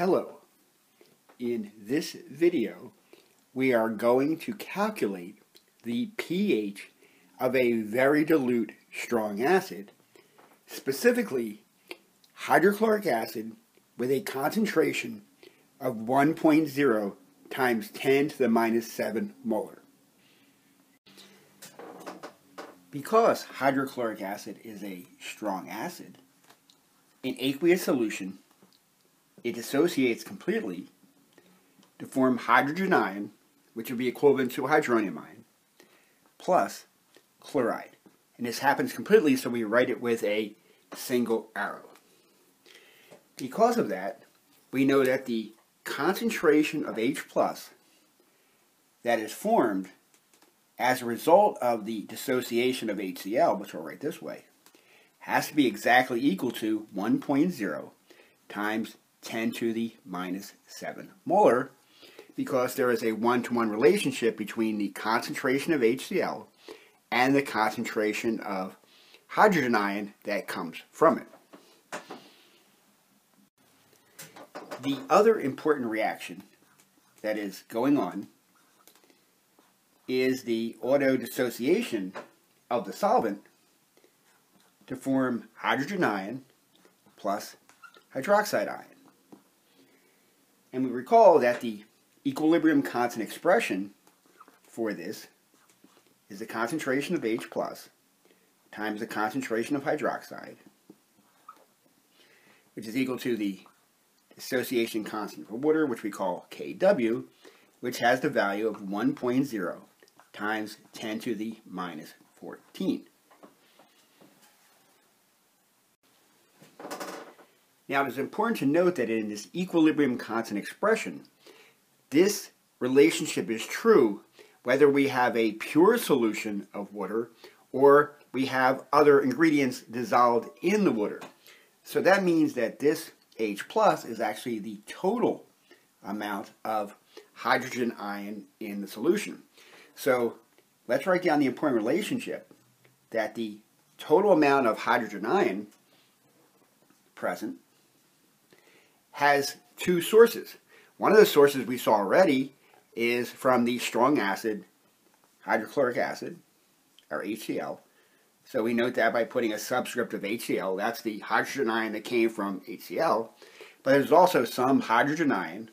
Hello. In this video, we are going to calculate the pH of a very dilute strong acid, specifically hydrochloric acid with a concentration of 1.0 times 10 to the minus 7 molar. Because hydrochloric acid is a strong acid, in aqueous solution, it dissociates completely to form hydrogen ion, which would be equivalent to a hydronium ion, plus chloride. And this happens completely, so we write it with a single arrow. Because of that, we know that the concentration of H plus that is formed as a result of the dissociation of HCl, which we'll write this way, has to be exactly equal to 1.0 times 10 to the minus 7 molar because there is a one-to-one -one relationship between the concentration of HCl and the concentration of hydrogen ion that comes from it. The other important reaction that is going on is the auto dissociation of the solvent to form hydrogen ion plus hydroxide ion. And we recall that the equilibrium constant expression for this is the concentration of H plus times the concentration of hydroxide, which is equal to the association constant for water, which we call Kw, which has the value of 1.0 times 10 to the minus 14. Now, it is important to note that in this equilibrium constant expression, this relationship is true whether we have a pure solution of water or we have other ingredients dissolved in the water. So that means that this H plus is actually the total amount of hydrogen ion in the solution. So let's write down the important relationship that the total amount of hydrogen ion present has two sources. One of the sources we saw already is from the strong acid, hydrochloric acid, or HCl. So we note that by putting a subscript of HCl, that's the hydrogen ion that came from HCl. But there's also some hydrogen ion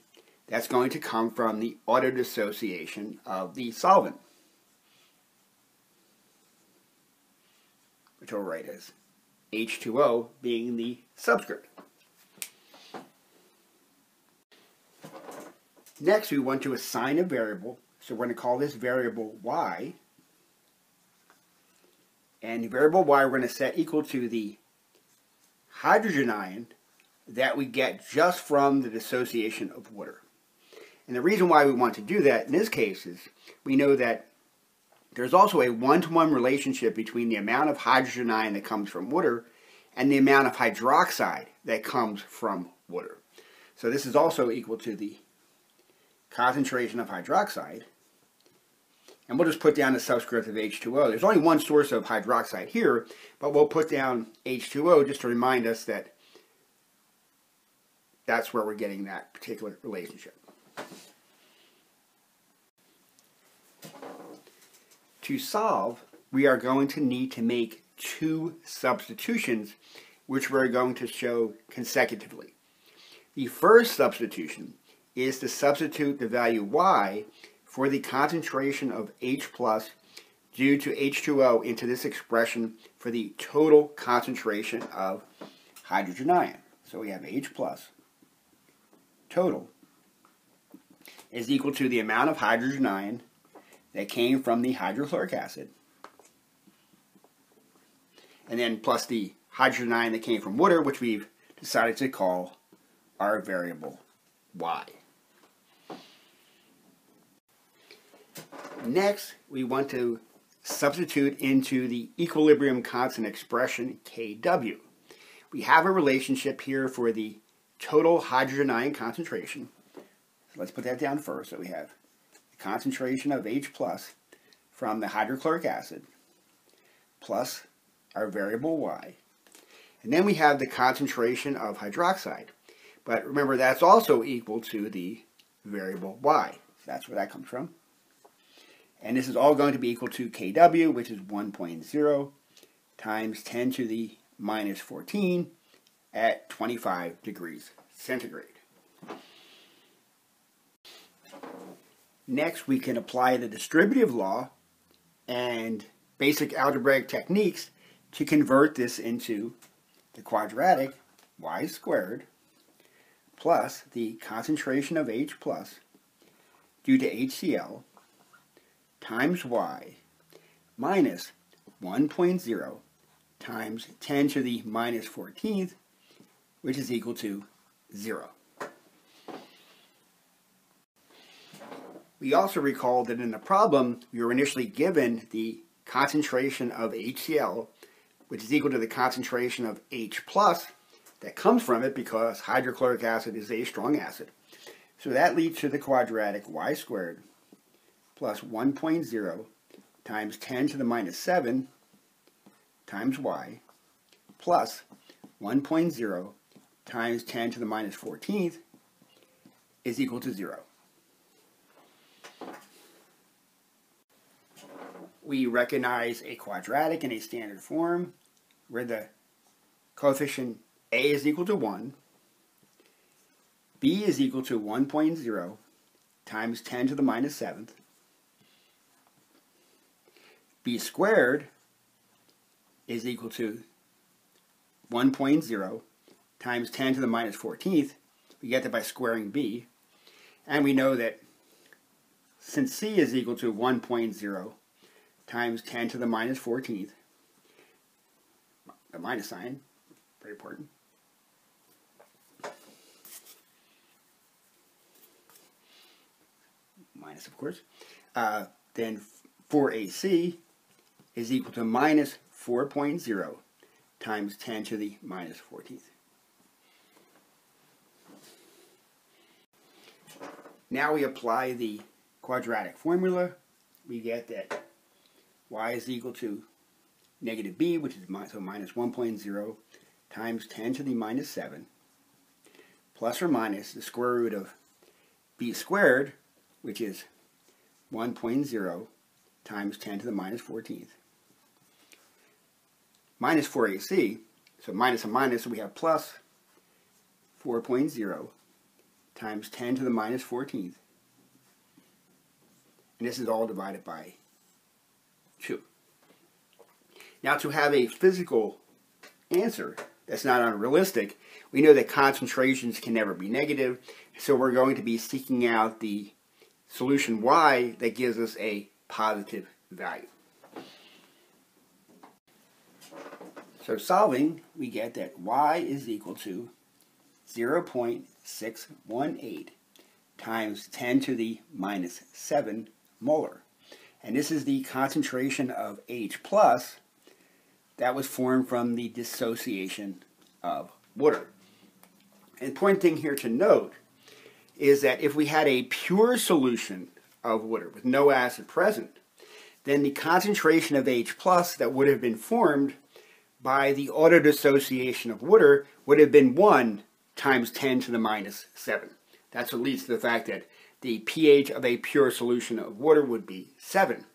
that's going to come from the autodissociation of the solvent. Which I'll write as H2O being the subscript. Next, we want to assign a variable. So we're going to call this variable y. And the variable y we're going to set equal to the hydrogen ion that we get just from the dissociation of water. And the reason why we want to do that in this case is we know that there's also a one-to-one -one relationship between the amount of hydrogen ion that comes from water and the amount of hydroxide that comes from water. So this is also equal to the concentration of hydroxide. And we'll just put down the subscript of H2O. There's only one source of hydroxide here, but we'll put down H2O just to remind us that that's where we're getting that particular relationship. To solve, we are going to need to make two substitutions, which we're going to show consecutively. The first substitution is to substitute the value y for the concentration of H plus due to H2O into this expression for the total concentration of hydrogen ion. So we have H plus total is equal to the amount of hydrogen ion that came from the hydrochloric acid and then plus the hydrogen ion that came from water, which we've decided to call our variable y. Next, we want to substitute into the equilibrium constant expression Kw. We have a relationship here for the total hydrogen ion concentration. So let's put that down first. So we have the concentration of H plus from the hydrochloric acid plus our variable Y. And then we have the concentration of hydroxide. But remember, that's also equal to the variable y. So that's where that comes from. And this is all going to be equal to Kw, which is 1.0 times 10 to the minus 14 at 25 degrees centigrade. Next, we can apply the distributive law and basic algebraic techniques to convert this into the quadratic y squared plus the concentration of H plus due to HCl times y minus 1.0 times 10 to the minus 14th, which is equal to 0. We also recall that in the problem, we were initially given the concentration of HCl, which is equal to the concentration of H plus that comes from it because hydrochloric acid is a strong acid. So that leads to the quadratic y squared plus 1.0 times 10 to the minus 7 times y plus 1.0 times 10 to the minus 14th is equal to 0. We recognize a quadratic in a standard form where the coefficient a is equal to 1, b is equal to 1.0 times 10 to the minus 7th, b squared is equal to 1.0 times 10 to the minus 14th. We get that by squaring b. And we know that since c is equal to 1.0 times 10 to the minus 14th, the minus sign, very important, minus of course, uh, then 4ac is equal to minus 4.0 times 10 to the minus 14th. Now we apply the quadratic formula. We get that y is equal to negative b, which is so minus 1.0 times 10 to the minus 7, plus or minus the square root of b squared, which is 1.0 times 10 to the minus 14th, minus 4ac, so minus and minus, so we have plus 4.0 times 10 to the minus 14th. And this is all divided by 2. Now to have a physical answer that's not unrealistic, we know that concentrations can never be negative, so we're going to be seeking out the solution y that gives us a positive value. So solving, we get that y is equal to 0.618 times 10 to the minus 7 molar. And this is the concentration of H plus that was formed from the dissociation of water. And point thing here to note is that if we had a pure solution of water with no acid present, then the concentration of H plus that would have been formed by the autodissociation of water would have been 1 times 10 to the minus 7. That's what leads to the fact that the pH of a pure solution of water would be 7.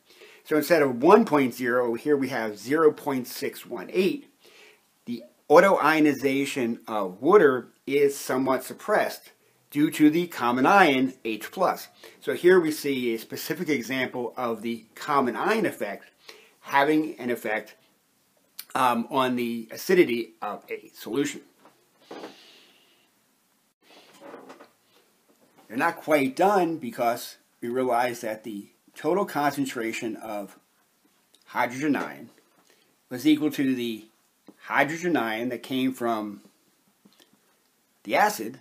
So instead of 1.0, here we have 0.618. The autoionization of water is somewhat suppressed due to the common ion H+. So here we see a specific example of the common ion effect having an effect um, on the acidity of a solution. They're not quite done because we realize that the total concentration of hydrogen ion was equal to the hydrogen ion that came from the acid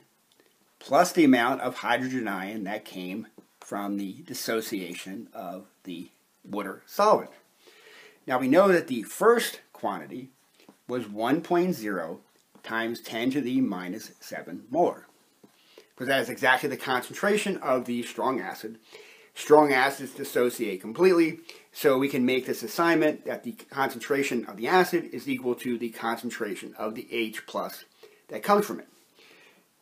plus the amount of hydrogen ion that came from the dissociation of the water solvent. Now we know that the first quantity was 1.0 times 10 to the minus 7 molar. Because that is exactly the concentration of the strong acid. Strong acids dissociate completely, so we can make this assignment that the concentration of the acid is equal to the concentration of the H plus that comes from it.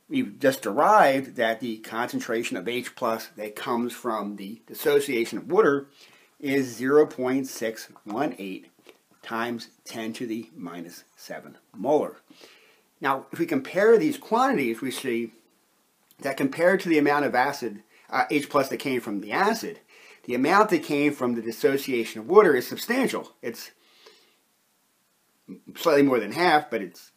we've just derived that the concentration of H plus that comes from the dissociation of water is 0.618 times 10 to the minus 7 molar. Now, if we compare these quantities, we see that compared to the amount of acid, uh, H plus that came from the acid, the amount that came from the dissociation of water is substantial. It's slightly more than half, but it's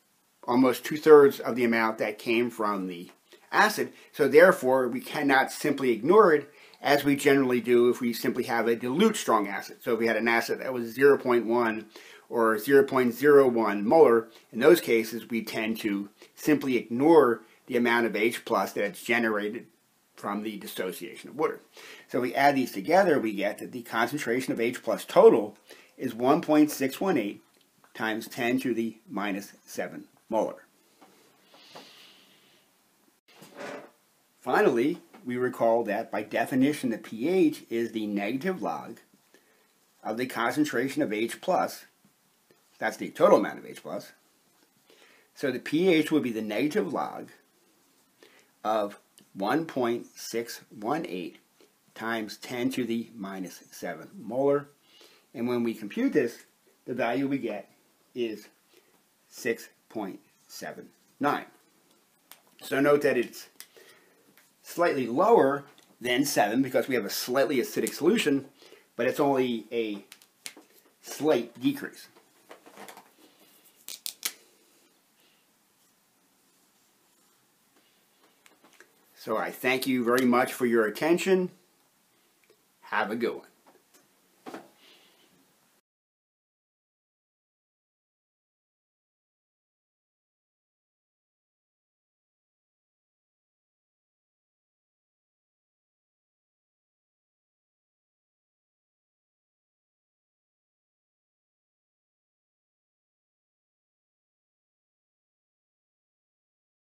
almost two-thirds of the amount that came from the acid. So therefore, we cannot simply ignore it as we generally do if we simply have a dilute strong acid. So if we had an acid that was 0.1 or 0.01 molar, in those cases we tend to simply ignore the amount of H plus that's generated from the dissociation of water. So we add these together, we get that the concentration of H plus total is 1.618 times 10 to the minus 7 molar. Finally, we recall that by definition the pH is the negative log of the concentration of H plus. That's the total amount of H plus. So the pH would be the negative log of 1.618 times 10 to the minus 7 molar. And when we compute this, the value we get is 6.79. So note that it's slightly lower than 7 because we have a slightly acidic solution, but it's only a slight decrease. So I thank you very much for your attention. Have a good one.